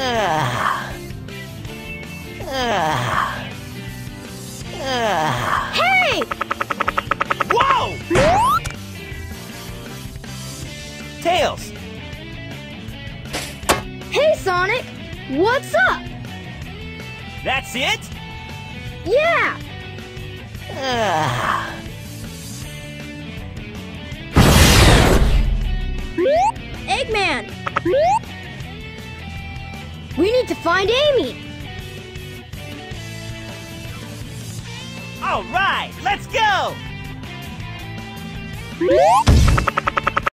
Hey! Whoa! Tails! Hey, Sonic! What's up? That's it? Yeah! Eggman! We need to find Amy! All right, let's go!